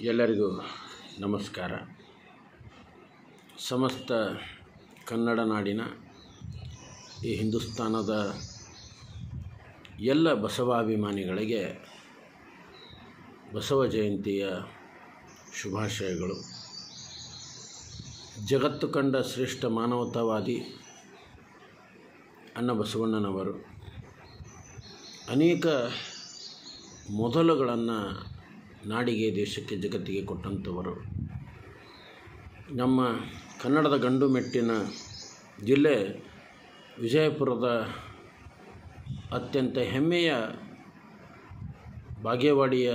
ಎಲ್ಲರಿಗೂ ನಮಸ್ಕಾರ. ಸಮಸ್ತ ಕನ್ನಡ ನಾಡಿನ ಈ ಹಿಂದೂಸ್ತಾನದ ಎಲ್ಲ ಬಸವಾಭಿಮಾನಿಗಳಿಗೆ ಬಸವ ಜಯಂತಿಯ ಶುಭಾಶಯಗಳು. ಜಗತ್ತು ಕಂಡ ಶ್ರೇಷ್ಠ ಮಾನವತಾವಾದಿ ಅನ್ನ ಬಸವಣ್ಣನವರು ಅನೇಕ ಮೊದಲುಗಳನ್ನು ನಾಡಿಗೆ, ದೇಶಕ್ಕೆ, ಜಗತ್ತಿಗೆ ಕೊಟ್ಟಂಥವರು. ನಮ್ಮ ಕನ್ನಡದ ಗಂಡು ಮೆಟ್ಟಿನ ಜಿಲ್ಲೆ ವಿಜಯಪುರದ ಅತ್ಯಂತ ಹೆಮ್ಮೆಯ ಬಾಗೇವಾಡಿಯ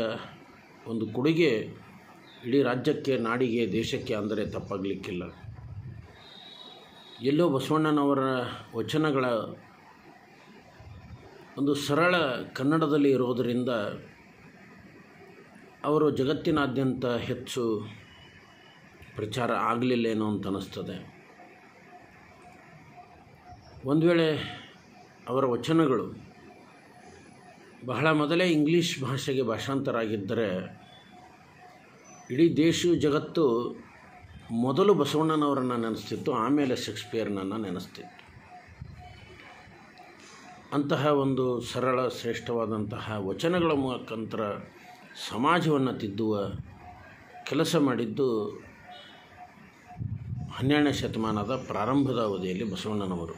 ಒಂದು ಕೊಡುಗೆ ಇಡೀ ರಾಜ್ಯಕ್ಕೆ, ನಾಡಿಗೆ, ದೇಶಕ್ಕೆ ಅಂದರೆ ತಪ್ಪಾಗಲಿಕ್ಕಿಲ್ಲ. ಎಲ್ಲೋ ಬಸವಣ್ಣನವರ ವಚನಗಳ ಒಂದು ಸರಳ ಕನ್ನಡದಲ್ಲಿ ಇರೋದರಿಂದ ಅವರು ಜಗತ್ತಿನಾದ್ಯಂತ ಹೆಚ್ಚು ಪ್ರಚಾರ ಆಗಲಿಲ್ಲೇನೋ ಅಂತ ಅನ್ನಿಸ್ತದೆ. ಒಂದು ವೇಳೆ ಅವರ ವಚನಗಳು ಬಹಳ ಮೊದಲೇ ಇಂಗ್ಲೀಷ್ ಭಾಷೆಗೆ ಭಾಷಾಂತರ ಆಗಿದ್ದರೆ ಇಡೀ ದೇಶ ಜಗತ್ತು ಮೊದಲು ಬಸವಣ್ಣನವರನ್ನು ನೆನೆಸ್ತಿತ್ತು, ಆಮೇಲೆ ಶೇಕ್ಸ್ಪಿಯರ್ನನ್ನು ನೆನೆಸ್ತಿತ್ತು. ಅಂತಹ ಒಂದು ಸರಳ, ಶ್ರೇಷ್ಠವಾದಂತಹ ವಚನಗಳ ಮುಖಾಂತರ ಸಮಾಜವನ್ನು ತಿದ್ದುವ ಕೆಲಸ ಮಾಡಿದ್ದು ಹನ್ನೆರಡನೇ ಶತಮಾನದ ಪ್ರಾರಂಭದ ಅವಧಿಯಲ್ಲಿ ಬಸವಣ್ಣನವರು.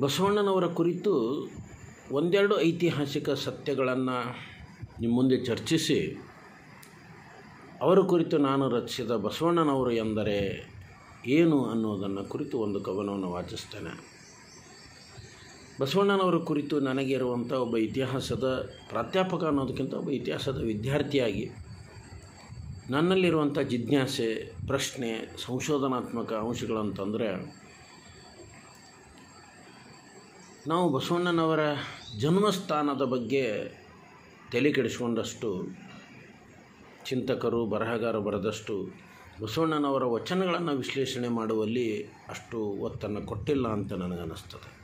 ಬಸವಣ್ಣನವರ ಕುರಿತು ಒಂದೆರಡು ಐತಿಹಾಸಿಕ ಸತ್ಯಗಳನ್ನು ನಿಮ್ಮ ಮುಂದೆ ಚರ್ಚಿಸಿ, ಅವರ ಕುರಿತು ನಾನು ರಚಿಸಿದ ಬಸವಣ್ಣನವರು ಎಂದರೆ ಏನು ಅನ್ನೋದನ್ನು ಕುರಿತು ಒಂದು ಕವನವನ್ನು ವಾಚಿಸ್ತೇನೆ. ಬಸವಣ್ಣನವರ ಕುರಿತು ನನಗೆ ಇರುವಂಥ ಒಬ್ಬ ಇತಿಹಾಸದ ಪ್ರಾಧ್ಯಾಪಕ ಅನ್ನೋದಕ್ಕಿಂತ ಒಬ್ಬ ಇತಿಹಾಸದ ವಿದ್ಯಾರ್ಥಿಯಾಗಿ ನನ್ನಲ್ಲಿರುವಂಥ ಜಿಜ್ಞಾಸೆ, ಪ್ರಶ್ನೆ, ಸಂಶೋಧನಾತ್ಮಕ ಅಂಶಗಳಂತಂದರೆ, ನಾವು ಬಸವಣ್ಣನವರ ಜನ್ಮಸ್ಥಾನದ ಬಗ್ಗೆ ತಲೆ ಕೆಡಿಸ್ಕೊಂಡಷ್ಟು, ಚಿಂತಕರು, ಬರಹಗಾರ ಬರೆದಷ್ಟು, ಬಸವಣ್ಣನವರ ವಚನಗಳನ್ನು ವಿಶ್ಲೇಷಣೆ ಮಾಡುವಲ್ಲಿ ಅಷ್ಟು ಒತ್ತನ್ನು ಕೊಟ್ಟಿಲ್ಲ ಅಂತ ನನಗನ್ನಿಸ್ತದೆ.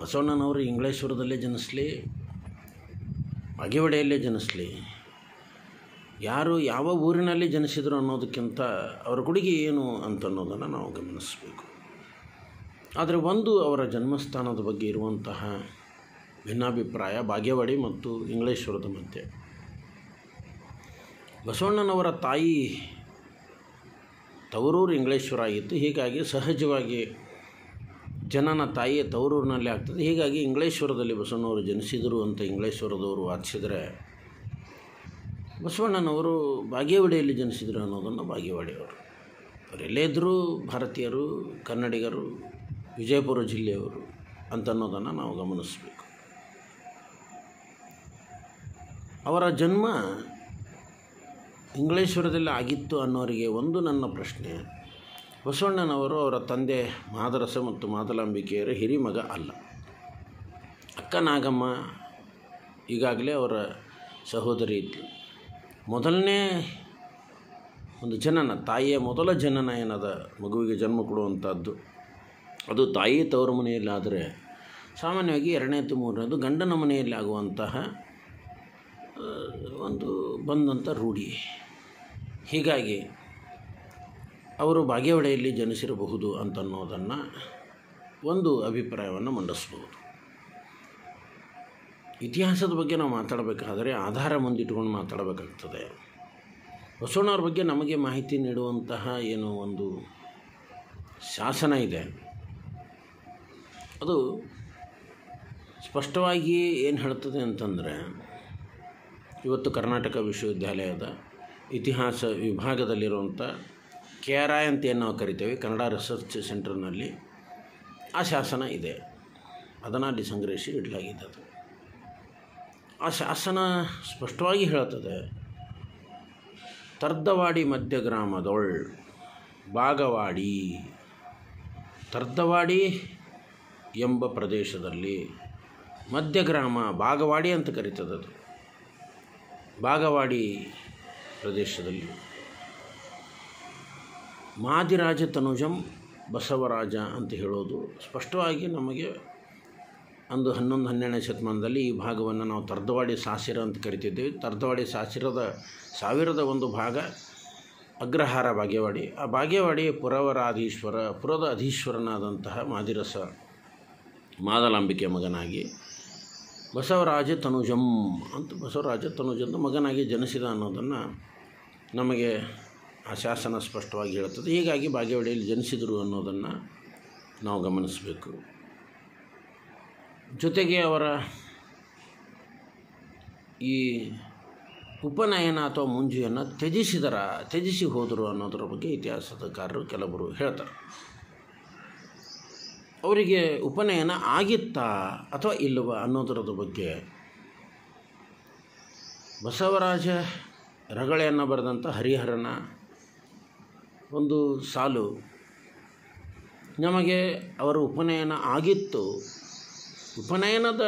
ಬಸವಣ್ಣನವರು ಇಂಗ್ಲೇಶ್ವರದಲ್ಲೇ ಜನಿಸಲಿ ಅಗಿವಡೆಯಲ್ಲೇ ಜನಿಸಲಿ, ಯಾರು ಯಾವ ಊರಿನಲ್ಲಿ ಜನಿಸಿದರು ಅನ್ನೋದಕ್ಕಿಂತ ಅವರ ಕೊಡುಗೆ ಏನು ಅಂತ ಅನ್ನೋದನ್ನು ನಾವು ಗಮನಿಸಬೇಕು. ಆದರೆ ಒಂದು ಅವರ ಜನ್ಮಸ್ಥಾನದ ಬಗ್ಗೆ ಇರುವಂತಹ ಭಿನ್ನಾಭಿಪ್ರಾಯ ಬಾಗೇವಾಡಿ ಮತ್ತು ಇಂಗ್ಲೇಶ್ವರದ ಮಧ್ಯೆ. ಬಸವಣ್ಣನವರ ತಾಯಿ ತವರೂರು ಇಂಗ್ಲೇಶ್ವರ ಆಗಿತ್ತು, ಹೀಗಾಗಿ ಸಹಜವಾಗಿ ಜನನ ತಾಯಿಯ ತವರೂರಿನಲ್ಲಿ ಆಗ್ತದೆ. ಹೀಗಾಗಿ ಇಂಗ್ಲೇಶ್ವರದಲ್ಲಿ ಬಸವಣ್ಣವರು ಜನಿಸಿದರು ಅಂತ ಇಂಗ್ಲೇಶ್ವರದವರು ವಾದಿಸಿದರೆ ಬಸವಣ್ಣನವರು ಬಾಗೇವಾಡಿಯಲ್ಲಿ ಜನಿಸಿದರು ಅನ್ನೋದನ್ನು ಬಾಗೇವಾಡಿಯವರು. ಅವರೆಲ್ಲೇ ಇದ್ದರೂ ಭಾರತೀಯರು, ಕನ್ನಡಿಗರು, ವಿಜಯಪುರ ಜಿಲ್ಲೆಯವರು ಅಂತ ಅನ್ನೋದನ್ನು ನಾವು ಗಮನಿಸಬೇಕು. ಅವರ ಜನ್ಮ ಇಂಗ್ಲೇಶ್ವರದಲ್ಲಿ ಆಗಿತ್ತು ಅನ್ನೋರಿಗೆ ಒಂದು ನನ್ನ ಪ್ರಶ್ನೆ. ಬಸವಣ್ಣನವರು ಅವರ ತಂದೆ ಮಾದರಸ ಮತ್ತು ಮಾದಲಾಂಬಿಕೆಯರ ಹಿರಿಮಗ ಅಲ್ಲ. ಅಕ್ಕ ನಾಗಮ್ಮ ಈಗಾಗಲೇ ಅವರ ಸಹೋದರಿ ಇದ್ಲು. ಮೊದಲನೇ ಒಂದು ಜನನ, ತಾಯಿಯ ಮೊದಲ ಜನನ ಏನದ, ಮಗುವಿಗೆ ಜನ್ಮ ಕೊಡುವಂಥದ್ದು, ಅದು ತಾಯಿ ತವರ ಮನೆಯಲ್ಲಾದರೆ ಸಾಮಾನ್ಯವಾಗಿ ಎರಡನೇದು, ಮೂರನೇದು ಗಂಡನ ಮನೆಯಲ್ಲಿ ಆಗುವಂತಹ ಒಂದು ಬಂದಂಥ ರೂಢಿ. ಹೀಗಾಗಿ ಅವರು ಬಾಗೇವಾಡಿಯಲ್ಲಿ ಜನಿಸಿರಬಹುದು ಅಂತನ್ನೋದನ್ನು ಒಂದು ಅಭಿಪ್ರಾಯವನ್ನು ಮಂಡಿಸ್ಬೋದು. ಇತಿಹಾಸದ ಬಗ್ಗೆ ನಾವು ಮಾತಾಡಬೇಕಾದರೆ ಆಧಾರ ಮುಂದಿಟ್ಕೊಂಡು ಮಾತಾಡಬೇಕಾಗ್ತದೆ. ಬಸವಣ್ಣವ್ರ ಬಗ್ಗೆ ನಮಗೆ ಮಾಹಿತಿ ನೀಡುವಂತಹ ಏನು ಒಂದು ಶಾಸನ ಇದೆ. ಅದು ಸ್ಪಷ್ಟವಾಗಿ ಏನು ಹೇಳ್ತದೆ ಅಂತಂದರೆ, ಇವತ್ತು ಕರ್ನಾಟಕ ವಿಶ್ವವಿದ್ಯಾಲಯದ ಇತಿಹಾಸ ವಿಭಾಗದಲ್ಲಿರುವಂಥ ಕೆ ಆರ್ ಐ ಅಂತ ಏನು ನಾವು ಕರಿತೇವೆ, ಕನ್ನಡ ರಿಸರ್ಚ್ ಸೆಂಟರ್ನಲ್ಲಿ ಆ ಶಾಸನ ಇದೆ. ಅದನ್ನು ಅಲ್ಲಿ ಸಂಗ್ರಹಿಸಿ ಇಡಲಾಗಿದ್ದದು ಆ ಶಾಸನ ಸ್ಪಷ್ಟವಾಗಿ ಹೇಳ್ತದೆ, ತರ್ದವಾಡಿ ಮಧ್ಯ ಗ್ರಾಮದೊಳ್ ಬಾಗವಾಡಿ ತರ್ದವಾಡಿ ಎಂಬ ಪ್ರದೇಶದಲ್ಲಿ ಮಧ್ಯ ಗ್ರಾಮ ಬಾಗವಾಡಿ ಅಂತ ಕರೀತದದು. ಅದು ಬಾಗವಾಡಿ ಪ್ರದೇಶದಲ್ಲಿ. ಮಾದಿರಾಜ ತನುಜಂ ಬಸವರಾಜ ಅಂತ ಹೇಳೋದು ಸ್ಪಷ್ಟವಾಗಿ ನಮಗೆ ಅಂದು ಹನ್ನೊಂದು ಹನ್ನೆರಡನೇ ಶತಮಾನದಲ್ಲಿ ಈ ಭಾಗವನ್ನು ನಾವು ತರ್ದವಾಡಿ ಸಾಸಿರ ಅಂತ ಕರಿತಿದ್ದೇವೆ. ತರ್ದವಾಡಿ ಸಾಸಿರದ ಸಾವಿರದ ಒಂದು ಭಾಗ ಅಗ್ರಹಾರ ಬಾಗೇವಾಡಿ. ಆ ಬಾಗೇವಾಡಿ ಪುರವರಾಧೀಶ್ವರ, ಪುರದ ಅಧೀಶ್ವರನಾದಂತಹ ಮಾದಿರಸ ಮಾದಲಾಂಬಿಕೆ ಮಗನಾಗಿ ಬಸವರಾಜ ತನುಜಂ ಅಂತ ಬಸವರಾಜ ತನುಜಂದು ಮಗನಾಗಿ ಜನಿಸಿದ ಅನ್ನೋದನ್ನು ನಮಗೆ ಆ ಶಾಸನ ಸ್ಪಷ್ಟವಾಗಿ ಹೇಳುತ್ತದೆ. ಹೀಗಾಗಿ ಬಾಗೇವಾಡಿಯಲ್ಲಿ ಜನಿಸಿದರು ಅನ್ನೋದನ್ನು ನಾವು ಗಮನಿಸಬೇಕು. ಜೊತೆಗೆ ಅವರ ಈ ಉಪನಯನ ಅಥವಾ ಮುಂಜಿಯನ್ನು ತ್ಯಜಿಸಿದರ, ತ್ಯಜಿಸಿ ಹೋದರು ಅನ್ನೋದರ ಬಗ್ಗೆ ಇತಿಹಾಸದಕಾರರು ಕೆಲವರು ಹೇಳ್ತಾರೆ. ಅವರಿಗೆ ಉಪನಯನ ಆಗಿತ್ತಾ ಅಥವಾ ಇಲ್ಲವ ಅನ್ನೋದರದ ಬಗ್ಗೆ ಬಸವರಾಜ ರಗಳೆಯನ್ನು ಬರೆದಂಥ ಹರಿಹರನ ಒಂದು ಸಾಲು. ನಮಗೆ ಅವರ ಉಪನಯನ ಆಗಿತ್ತು. ಉಪನಯನದ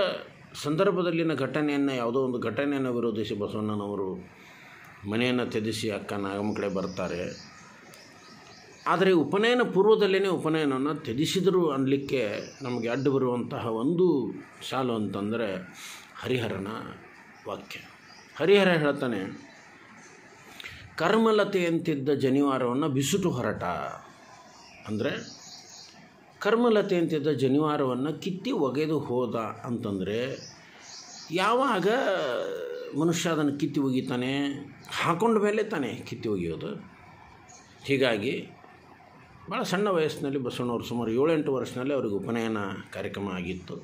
ಸಂದರ್ಭದಲ್ಲಿನ ಘಟನೆಯನ್ನು ಯಾವುದೋ ಒಂದು ಘಟನೆಯನ್ನು ವಿರೋಧಿಸಿ ಬಸವಣ್ಣನವರು ಮನೆಯನ್ನು ತ್ಯಜಿಸಿ ಅಕ್ಕ ನಾಗಮಕ್ಕಳೇ ಬರ್ತಾರೆ. ಆದರೆ ಉಪನಯನ ಪೂರ್ವದಲ್ಲೇ ಉಪನಯನವನ್ನು ತ್ಯಜಿಸಿದರು ಅನ್ನಲಿಕ್ಕೆ ನಮಗೆ ಅಡ್ಡು ಬರುವಂತಹ ಒಂದು ಸಾಲು ಅಂತಂದರೆ ಹರಿಹರನ ವಾಕ್ಯ. ಹರಿಹರ ಹೇಳ್ತಾನೆ ಕರ್ಮಲತೆಯಂತಿದ್ದ ಜನಿವಾರವನ್ನು ಬಿಸುಟು ಹೊರಟ. ಅಂದರೆ ಕರ್ಮಲತೆಯಂತಿದ್ದ ಜನಿವಾರವನ್ನು ಕಿತ್ತಿ ಒಗೆದು ಹೋದ ಅಂತಂದರೆ ಯಾವಾಗ ಮನುಷ್ಯ ಅದನ್ನು ಕಿತ್ತಿ ಒಗಿತಾನೆ? ಹಾಕೊಂಡ ಮೇಲೆ ತಾನೇ ಕಿತ್ತಿ ಒಗೆಯೋದು. ಹೀಗಾಗಿ ಭಾಳ ಸಣ್ಣ ವಯಸ್ಸಿನಲ್ಲಿ ಬಸವಣ್ಣವರು ಸುಮಾರು ಏಳೆಂಟು ವರ್ಷದಲ್ಲಿ ಅವರಿಗೆ ಉಪನಯನ ಕಾರ್ಯಕ್ರಮ ಆಗಿತ್ತು.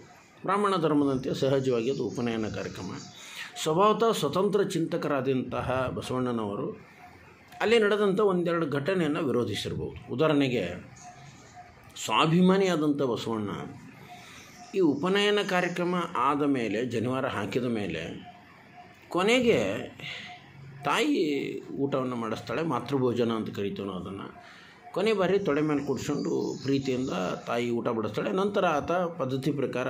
ಬ್ರಾಹ್ಮಣ ಧರ್ಮದಂತೆ ಸಹಜವಾಗಿ ಅದು ಉಪನಯನ ಕಾರ್ಯಕ್ರಮ. ಸ್ವಭಾವತಃ ಸ್ವತಂತ್ರ ಚಿಂತಕರಾದಂತಹ ಬಸವಣ್ಣನವರು ಅಲ್ಲಿ ನಡೆದಂಥ ಒಂದೆರಡು ಘಟನೆಯನ್ನು ವಿರೋಧಿಸಿರ್ಬೋದು ಉದಾಹರಣೆಗೆ ಸ್ವಾಭಿಮಾನಿಯಾದಂಥ ಬಸವಣ್ಣ ಈ ಉಪನಯನ ಕಾರ್ಯಕ್ರಮ ಆದ ಮೇಲೆ, ಜನಿವಾರ ಹಾಕಿದ ಮೇಲೆ ಕೊನೆಗೆ ತಾಯಿ ಊಟವನ್ನು ಮಾಡಿಸ್ತಾಳೆ, ಮಾತೃಭೋಜನ ಅಂತ ಕರಿತೀವಿ ಅದನ್ನು. ಕೊನೆ ಬಾರಿ ತೊಡೆ ಮೇಲೆ ಕೂಡಿಸ್ಕೊಂಡು ಪ್ರೀತಿಯಿಂದ ತಾಯಿ ಊಟ ಬಡಿಸ್ತಾಳೆ. ನಂತರ ಆತ ಪದ್ಧತಿ ಪ್ರಕಾರ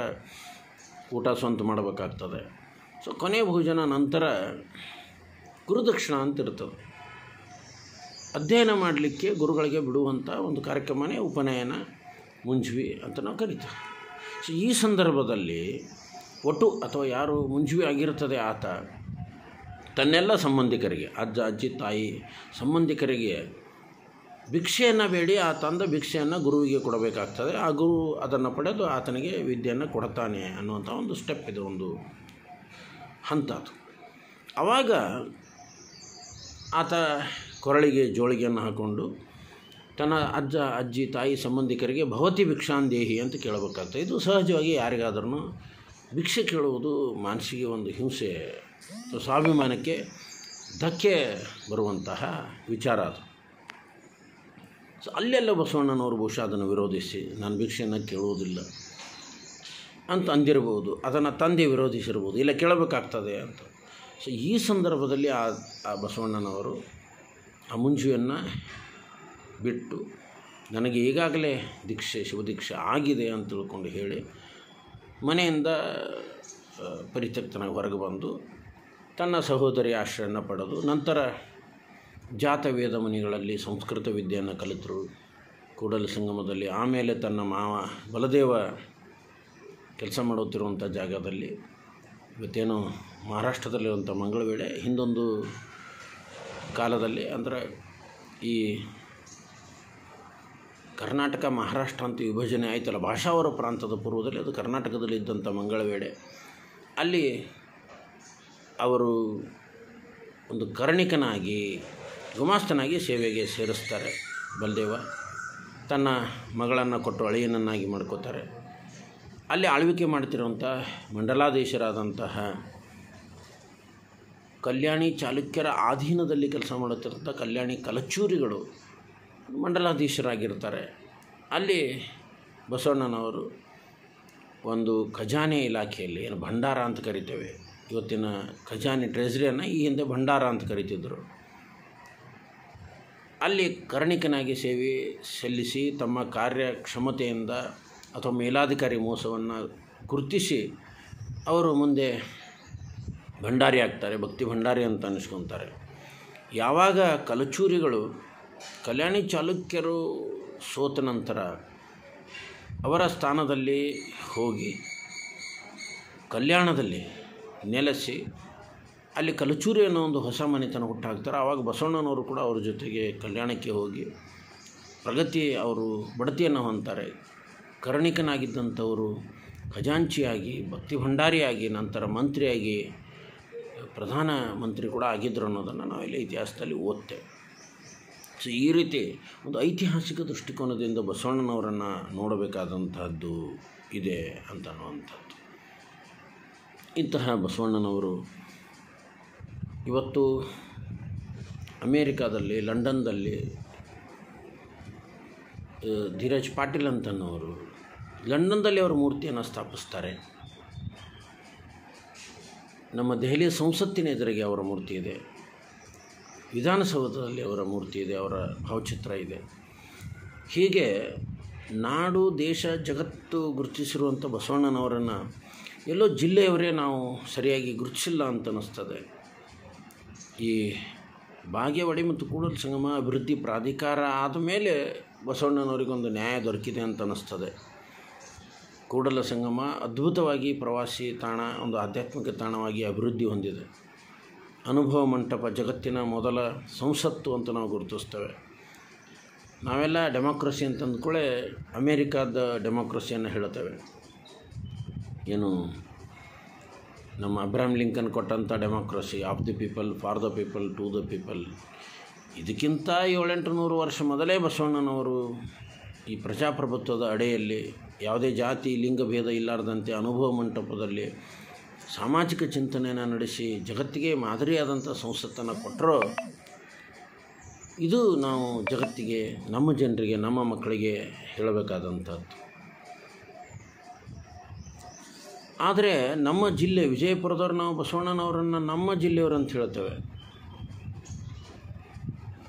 ಊಟ ಸ್ವಂತ ಮಾಡಬೇಕಾಗ್ತದೆ. ಸೊ, ಕೊನೆ ಭೋಜನ ನಂತರ ಗುರುದಕ್ಷಿಣ ಅಂತ ಇರ್ತದೆ. ಅಧ್ಯಯನ ಮಾಡಲಿಕ್ಕೆ ಗುರುಗಳಿಗೆ ಬಿಡುವಂಥ ಒಂದು ಕಾರ್ಯಕ್ರಮನೇ ಉಪನಯನ, ಮುಂಜ್ವಿ ಅಂತ ನಾವು ಕರಿತೀವಿ. ಸೊ ಈ ಸಂದರ್ಭದಲ್ಲಿ ಒಟ್ಟು ಅಥವಾ ಯಾರು ಮುಂಜುವಿ ಆಗಿರ್ತದೆ ಆತ, ತನ್ನೆಲ್ಲ ಸಂಬಂಧಿಕರಿಗೆ, ಅಜ್ಜ, ಅಜ್ಜಿ, ತಾಯಿ ಸಂಬಂಧಿಕರಿಗೆ ಭಿಕ್ಷೆಯನ್ನು ಬೇಡಿ, ಆ ತಂದ ಭಿಕ್ಷೆಯನ್ನು ಗುರುವಿಗೆ ಕೊಡಬೇಕಾಗ್ತದೆ. ಆ ಗುರು ಅದನ್ನು ಪಡೆದು ಆತನಿಗೆ ವಿದ್ಯೆಯನ್ನು ಕೊಡ್ತಾನೆ ಅನ್ನುವಂಥ ಒಂದು ಸ್ಟೆಪ್ ಇದು, ಒಂದು ಹಂತ ಅದು. ಆವಾಗ ಆತ ಕೊರಳಿಗೆ ಜೋಳಿಗೆಯನ್ನು ಹಾಕ್ಕೊಂಡು ತನ್ನ ಅಜ್ಜ, ಅಜ್ಜಿ, ತಾಯಿ ಸಂಬಂಧಿಕರಿಗೆ ಭವತಿ ಭಿಕ್ಷಾಂದೇಹಿ ಅಂತ ಕೇಳಬೇಕಾಗ್ತದೆ. ಇದು ಸಹಜವಾಗಿ ಯಾರಿಗಾದ್ರೂ ಭಿಕ್ಷೆ ಕೇಳುವುದು ಮನಸ್ಸಿಗೆ ಒಂದು ಹಿಂಸೆ ಸ್ವಾಭಿಮಾನಕ್ಕೆ ಧಕ್ಕೆ ಬರುವಂತಹ ವಿಚಾರ ಅದು. ಸೊ, ಅಲ್ಲೆಲ್ಲ ಬಸವಣ್ಣನವರು ಬಹುಶಃ ಅದನ್ನು ವಿರೋಧಿಸಿ, ನಾನು ಭಿಕ್ಷೆಯನ್ನು ಕೇಳುವುದಿಲ್ಲ ಅಂತ ಅಂದಿರ್ಬೋದು ಅದನ್ನು ತಂದೆ ವಿರೋಧಿಸಿರ್ಬೋದು ಇಲ್ಲ ಕೇಳಬೇಕಾಗ್ತದೆ ಅಂತ. ಸೊ, ಈ ಸಂದರ್ಭದಲ್ಲಿ ಆ ಬಸವಣ್ಣನವರು ಆ ಮುಂಜುವನ್ನು ಬಿಟ್ಟು ನನಗೆ ಈಗಾಗಲೇ ದೀಕ್ಷೆ ಶಿವದೀಕ್ಷೆ ಆಗಿದೆ ಅಂತ ತಿಳ್ಕೊಂಡು ಹೇಳಿ ಮನೆಯಿಂದ ಪರಿತ್ಯಕ್ತನಾಗಿ ಹೊರಗೆ ಬಂದು ತನ್ನ ಸಹೋದರಿ ಆಶ್ರಯನ ಪಡೆದು ನಂತರ ಜಾತವೇದ ಮುನಿಗಳಲ್ಲಿ ಸಂಸ್ಕೃತ ವಿದ್ಯೆಯನ್ನು ಕಲಿತರು. ಕೂಡಲ ಸಂಗಮದಲ್ಲಿ ಆಮೇಲೆ ತನ್ನ ಮಾವ ಬಲದೇವ ಕೆಲಸ ಮಾಡುತ್ತಿರುವಂಥ ಜಾಗದಲ್ಲಿ ಇವತ್ತೇನು ಮಹಾರಾಷ್ಟ್ರದಲ್ಲಿರುವಂಥ ಮಂಗಳವೇಳೆ ಹಿಂದೊಂದು ಕಾಲದಲ್ಲಿ ಅಂದರೆ ಈ ಕರ್ನಾಟಕ ಮಹಾರಾಷ್ಟ್ರ ಅಂತ ವಿಭಜನೆ ಆಯಿತಲ್ಲ, ಭಾಷಾವರ ಪ್ರಾಂತದ ಪೂರ್ವದಲ್ಲಿ ಅದು ಕರ್ನಾಟಕದಲ್ಲಿ ಇದ್ದಂಥ ಮಂಗಳವೇಳೆ. ಅಲ್ಲಿ ಅವರು ಒಂದು ಕರ್ಣಿಕನಾಗಿ, ಗುಮಾಸ್ತನಾಗಿ ಸೇವೆಗೆ ಸೇರಿಸ್ತಾರೆ ಬಲದೇವ. ತನ್ನ ಮಗಳನ್ನು ಕೊಟ್ಟು ಅಳಿಯನನ್ನಾಗಿ ಮಾಡ್ಕೋತಾರೆ. ಅಲ್ಲಿ ಆಳ್ವಿಕೆ ಮಾಡ್ತಿರುವಂಥ ಮಂಡಲಾಧೀಶರಾದಂತಹ ಕಲ್ಯಾಣಿ ಚಾಲುಕ್ಯರ ಅಧೀನದಲ್ಲಿ ಕೆಲಸ ಮಾಡುತ್ತಿರುವಂಥ ಕಲ್ಯಾಣಿ ಕಲಚೂರಿಗಳು ಮಂಡಲಾಧೀಶರಾಗಿರ್ತಾರೆ. ಅಲ್ಲಿ ಬಸವಣ್ಣನವರು ಒಂದು ಖಜಾನೆ ಇಲಾಖೆಯಲ್ಲಿ, ಏನು ಭಂಡಾರ ಅಂತ ಕರಿತೇವೆ. ಇವತ್ತಿನ ಖಜಾನೆ ಟ್ರೆಜರಿಯನ್ನು ಈ ಹಿಂದೆ ಭಂಡಾರ ಅಂತ ಕರಿತಿದ್ದರು ಅಲ್ಲಿ ಕರ್ಣಿಕನಾಗಿ ಸೇವೆ ಸಲ್ಲಿಸಿ ತಮ್ಮ ಕಾರ್ಯಕ್ಷಮತೆಯಿಂದ ಅಥವಾ ಮೇಲಾಧಿಕಾರಿ ಮೋಸವನ್ನು ಗುರುತಿಸಿ ಅವರು ಮುಂದೆ ಭಂಡಾರಿ ಆಗ್ತಾರೆ, ಭಕ್ತಿ ಭಂಡಾರಿ ಅಂತ ಅನ್ನಿಸ್ಕೊತಾರೆ ಯಾವಾಗ ಕಲಚೂರಿಗಳು ಕಲ್ಯಾಣಿ ಚಾಲುಕ್ಯರು ಸೋತ ನಂತರ ಅವರ ಸ್ಥಾನದಲ್ಲಿ ಹೋಗಿ ಕಲ್ಯಾಣದಲ್ಲಿ ನೆಲೆಸಿ ಅಲ್ಲಿ ಕಲಚೂರಿ ಅನ್ನೋ ಒಂದು ಹೊಸ ಮನೆತನ ಹುಟ್ಟಾಕ್ತಾರೆ. ಆವಾಗ ಬಸವಣ್ಣನವರು ಕೂಡ ಅವ್ರ ಜೊತೆಗೆ ಕಲ್ಯಾಣಕ್ಕೆ ಹೋಗಿ ಪ್ರಗತಿ ಅವರು ಬಡತಿಯನ್ನು ಹೊಂತಾರೆ ಕರ್ಣಿಕನಾಗಿದ್ದಂಥವರು ಖಜಾಂಚಿಯಾಗಿ, ಭಕ್ತಿ ಭಂಡಾರಿಯಾಗಿ, ನಂತರ ಮಂತ್ರಿಯಾಗಿ ಪ್ರಧಾನ ಮಂತ್ರಿ ಕೂಡ ಆಗಿದ್ದರು ಅನ್ನೋದನ್ನು ನಾವೆಲ್ಲ ಇತಿಹಾಸದಲ್ಲಿ ಓದ್ತೇವೆ. ಸೊ ಈ ರೀತಿ ಒಂದು ಐತಿಹಾಸಿಕ ದೃಷ್ಟಿಕೋನದಿಂದ ಬಸವಣ್ಣನವರನ್ನು ನೋಡಬೇಕಾದಂತಹದ್ದು ಇದೆ ಅಂತ ಅನ್ನುವಂಥದ್ದು. ಇಂತಹ ಬಸವಣ್ಣನವರು ಇವತ್ತು ಅಮೇರಿಕಾದಲ್ಲಿ, ಲಂಡನ್ದಲ್ಲಿ ಧೀರಜ್ ಪಾಟೀಲ್ ಅಂತನವರು ಲಂಡನ್ದಲ್ಲಿ ಅವರ ಮೂರ್ತಿಯನ್ನು ಸ್ಥಾಪಿಸ್ತಾರೆ. ನಮ್ಮ ದೆಹಲಿಯ ಸಂಸತ್ತಿನ ಎದುರಿಗೆ ಅವರ ಮೂರ್ತಿ ಇದೆ. ವಿಧಾನಸೌಧದಲ್ಲಿ ಅವರ ಮೂರ್ತಿ ಇದೆ, ಅವರ ಭಾವಚಿತ್ರ ಇದೆ. ಹೀಗೆ ನಾಡು, ದೇಶ, ಜಗತ್ತು ಗುರುತಿಸಿರುವಂಥ ಬಸವಣ್ಣನವರನ್ನು ಎಲ್ಲೋ ಜಿಲ್ಲೆಯವರೇ ನಾವು ಸರಿಯಾಗಿ ಗುರುತಿಸಿಲ್ಲ ಅಂತ ಅನ್ನಿಸ್ತದೆ. ಈ ಬಾಗೇವಾಡಿ ಮತ್ತು ಕೂಡಲ ಸಂಗಮ ಅಭಿವೃದ್ಧಿ ಪ್ರಾಧಿಕಾರ ಆದಮೇಲೆ ಬಸವಣ್ಣನವರಿಗೊಂದು ನ್ಯಾಯ ದೊರಕಿದೆ ಅಂತ ಅನ್ನಿಸ್ತದೆ. ಕೂಡಲ ಸಂಗಮ ಅದ್ಭುತವಾಗಿ ಪ್ರವಾಸಿ ತಾಣ, ಒಂದು ಆಧ್ಯಾತ್ಮಿಕ ತಾಣವಾಗಿ ಅಭಿವೃದ್ಧಿ ಹೊಂದಿದೆ. ಅನುಭವ ಮಂಟಪ ಜಗತ್ತಿನ ಮೊದಲ ಸಂಸತ್ತು ಅಂತ ನಾವು ಗುರುತಿಸ್ತೇವೆ. ನಾವೆಲ್ಲ ಡೆಮೋಕ್ರಸಿ ಅಂತ ಅಂದ್ಕೊಳ್ಳೆ ಅಮೇರಿಕಾದ ಡೆಮೋಕ್ರಸಿಯನ್ನು ಹೇಳ್ತೇವೆ ಏನು? ನಮ್ಮ ಅಬ್ರಾಮ್ ಲಿಂಕನ್ ಕೊಟ್ಟಂಥ democracy, of the people, for the people, to the people. ಇದಕ್ಕಿಂತ ಏಳೆಂಟು ನೂರು ವರ್ಷ ಮೊದಲೇ ಬಸವಣ್ಣನವರು ಈ ಪ್ರಜಾಪ್ರಭುತ್ವದ ಅಡೆಯಲ್ಲಿ ಯಾವುದೇ ಜಾತಿ ಲಿಂಗಭೇದ ಇಲ್ಲಾರದಂತೆ ಅನುಭವ ಮಂಟಪದಲ್ಲಿ ಸಾಮಾಜಿಕ ಚಿಂತನೆಯನ್ನು ನಡೆಸಿ ಜಗತ್ತಿಗೆ ಮಾದರಿಯಾದಂಥ ಸಂಸತ್ತನ್ನು ಕೊಟ್ಟರು ಇದು ನಾವು ಜಗತ್ತಿಗೆ, ನಮ್ಮ ಜನರಿಗೆ, ನಮ್ಮ ಮಕ್ಕಳಿಗೆ ಹೇಳಬೇಕಾದಂಥದ್ದು. ಆದರೆ ನಮ್ಮ ಜಿಲ್ಲೆ ವಿಜಯಪುರದವ್ರು ನಾವು ಬಸವಣ್ಣನವರನ್ನು ನಮ್ಮ ಜಿಲ್ಲೆಯವರು ಅಂತ ಹೇಳ್ತೇವೆ.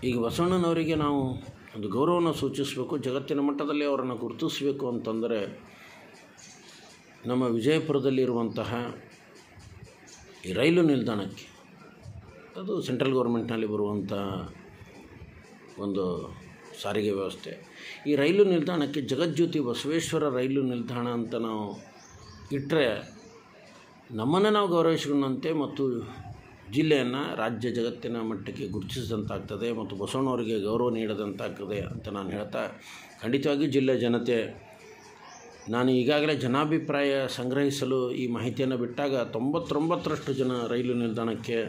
ಈಗ ಬಸವಣ್ಣನವರಿಗೆ ನಾವು ಒಂದು ಗೌರವನ ಸೂಚಿಸಬೇಕು, ಜಗತ್ತಿನ ಮಟ್ಟದಲ್ಲಿ ಅವರನ್ನು ಗುರುತಿಸಬೇಕು ಅಂತಂದರೆ ನಮ್ಮ ವಿಜಯಪುರದಲ್ಲಿರುವಂತಹ ಈ ರೈಲು ನಿಲ್ದಾಣಕ್ಕೆ, ಅದು ಸೆಂಟ್ರಲ್ ಗೌರ್ಮೆಂಟ್ನಲ್ಲಿ ಬರುವಂಥ ಒಂದು ಸಾರಿಗೆ ವ್ಯವಸ್ಥೆ. ಈ ರೈಲು ನಿಲ್ದಾಣಕ್ಕೆ ಜಗಜ್ಯೋತಿ ಬಸವೇಶ್ವರ ರೈಲು ನಿಲ್ದಾಣ ಅಂತ ನಾವು ಇಟ್ಟರೆ ನಮ್ಮನ್ನು ನಾವು ಗೌರವಿಸಿಕೊಂಡಂತೆ ಮತ್ತು ಜಿಲ್ಲೆಯನ್ನು ರಾಜ್ಯ ಜಗತ್ತಿನ ಮಟ್ಟಕ್ಕೆ ಗುರುತಿಸಿದಂತಾಗ್ತದೆ ಮತ್ತು ಬಸವಣ್ಣವರಿಗೆ ಗೌರವ ನೀಡದಂತಾಗ್ತದೆ ಅಂತ ನಾನು ಹೇಳ್ತಾ ಖಂಡಿತವಾಗಿ ಜಿಲ್ಲೆ ಜನತೆ, ನಾನು ಈಗಾಗಲೇ ಜನಾಭಿಪ್ರಾಯ ಸಂಗ್ರಹಿಸಲು ಈ ಮಾಹಿತಿಯನ್ನು ಬಿಟ್ಟಾಗ ತೊಂಬತ್ತೊಂಬತ್ತರಷ್ಟು ಜನ ರೈಲು ನಿಲ್ದಾಣಕ್ಕೆ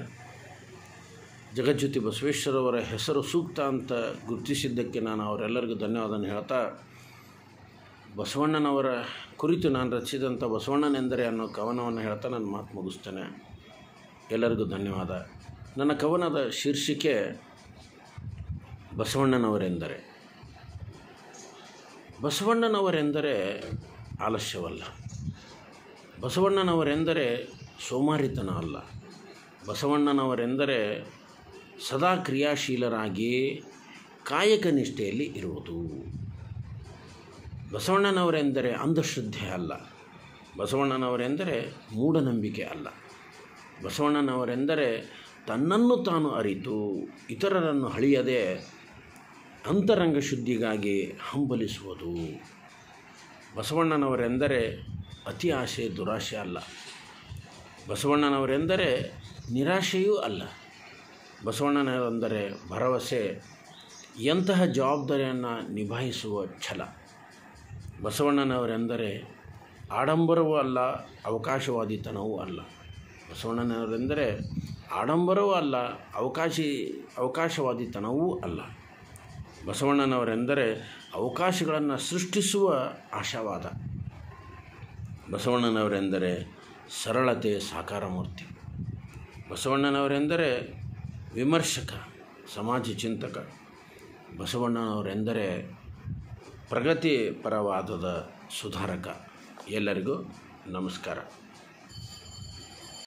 ಜಗಜ್ಯೋತಿ ಬಸವೇಶ್ವರವರ ಹೆಸರು ಸೂಕ್ತ ಅಂತ ಗುರುತಿಸಿದ್ದಕ್ಕೆ ನಾನು ಅವರೆಲ್ಲರಿಗೂ ಧನ್ಯವಾದನ ಹೇಳ್ತಾ, ಬಸವಣ್ಣನವರ ಕುರಿತು ನಾನು ರಚಿಸಿದಂಥ ಬಸವಣ್ಣನೆಂದರೆ ಅನ್ನೋ ಕವನವನ್ನು ಹೇಳ್ತಾ ನಾನು ಮಾತು ಮುಗಿಸ್ತೇನೆ. ಎಲ್ಲರಿಗೂ ಧನ್ಯವಾದ. ನನ್ನ ಕವನದ ಶೀರ್ಷಿಕೆ ಬಸವಣ್ಣನವರೆಂದರೆ. ಬಸವಣ್ಣನವರೆಂದರೆ ಆಲಸ್ಯವಲ್ಲ. ಬಸವಣ್ಣನವರೆಂದರೆ ಸೋಮಾರಿತನ ಅಲ್ಲ. ಬಸವಣ್ಣನವರೆಂದರೆ ಸದಾ ಕ್ರಿಯಾಶೀಲರಾಗಿ ಕಾಯಕ ನಿಷ್ಠೆಯಲ್ಲಿ ಇರುವುದು. ಬಸವಣ್ಣನವರೆಂದರೆ ಅಂಧಶ್ರದ್ಧೆ ಅಲ್ಲ. ಬಸವಣ್ಣನವರೆಂದರೆ ಮೂಢನಂಬಿಕೆ ಅಲ್ಲ. ಬಸವಣ್ಣನವರೆಂದರೆ ತನ್ನನ್ನು ತಾನು ಅರಿತು ಇತರರನ್ನು ಹಳಿಯದೆ ಅಂತರಂಗ ಶುದ್ಧಿಗಾಗಿ ಹಂಬಲಿಸುವುದು. ಬಸವಣ್ಣನವರೆಂದರೆ ಅತಿ ಆಸೆ ದುರಾಶೆ ಅಲ್ಲ. ಬಸವಣ್ಣನವರೆಂದರೆ ನಿರಾಶೆಯೂ ಅಲ್ಲ. ಬಸವಣ್ಣನವರೆಂದರೆ ಭರವಸೆ, ಎಂತಹ ಜವಾಬ್ದಾರಿಯನ್ನು ನಿಭಾಯಿಸುವ ಛಲ. ಬಸವಣ್ಣನವರೆಂದರೆ ಆಡಂಬರವೂ ಅಲ್ಲ, ಅವಕಾಶವಾದಿತನವೂ ಅಲ್ಲ. ಬಸವಣ್ಣನವರೆಂದರೆ ಆಡಂಬರವೂ ಅಲ್ಲ, ಅವಕಾಶಿ, ಅವಕಾಶವಾದಿತನವೂ ಅಲ್ಲ. ಬಸವಣ್ಣನವರೆಂದರೆ ಅವಕಾಶಗಳನ್ನು ಸೃಷ್ಟಿಸುವ ಆಶಾವಾದ. ಬಸವಣ್ಣನವರೆಂದರೆ ಸರಳತೆ ಸಾಕಾರ ಮೂರ್ತಿ ಬಸವಣ್ಣನವರೆಂದರೆ ವಿಮರ್ಶಕ, ಸಮಾಜ ಚಿಂತಕ. ಬಸವಣ್ಣನವರೆಂದರೆ ಪ್ರಗತಿ ಪರವಾದದ ಸುಧಾರಕ. ಎಲ್ಲರಿಗೂ ನಮಸ್ಕಾರ.